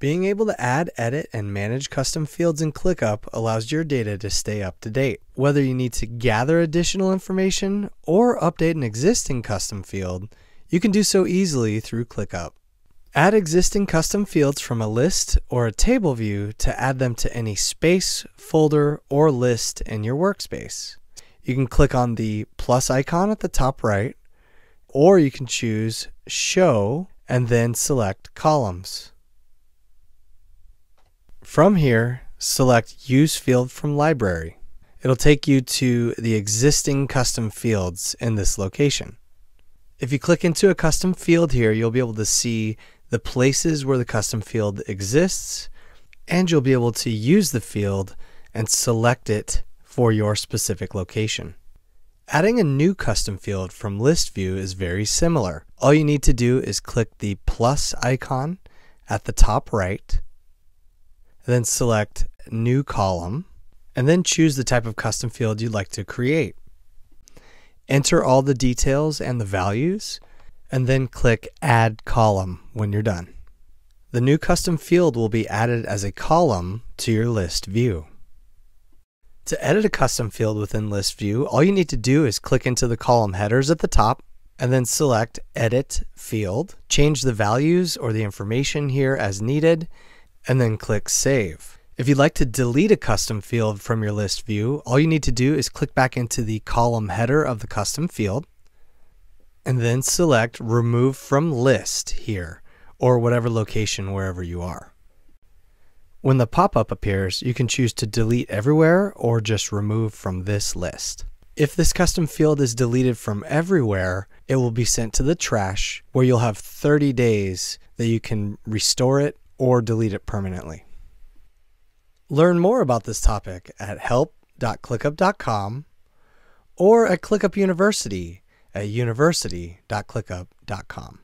Being able to add, edit, and manage custom fields in ClickUp allows your data to stay up to date. Whether you need to gather additional information or update an existing custom field, you can do so easily through ClickUp. Add existing custom fields from a list or a table view to add them to any space, folder, or list in your workspace. You can click on the plus icon at the top right, or you can choose Show and then select Columns. From here, select Use Field from Library. It'll take you to the existing custom fields in this location. If you click into a custom field here, you'll be able to see the places where the custom field exists, and you'll be able to use the field and select it for your specific location. Adding a new custom field from list view is very similar. All you need to do is click the plus icon at the top right then select New Column, and then choose the type of custom field you'd like to create. Enter all the details and the values, and then click Add Column when you're done. The new custom field will be added as a column to your list view. To edit a custom field within list view, all you need to do is click into the column headers at the top and then select Edit Field. Change the values or the information here as needed and then click Save. If you'd like to delete a custom field from your list view, all you need to do is click back into the column header of the custom field and then select Remove from List here or whatever location wherever you are. When the pop-up appears, you can choose to delete everywhere or just remove from this list. If this custom field is deleted from everywhere, it will be sent to the trash where you'll have 30 days that you can restore it or delete it permanently. Learn more about this topic at help.clickup.com or at ClickUp University at university.clickup.com.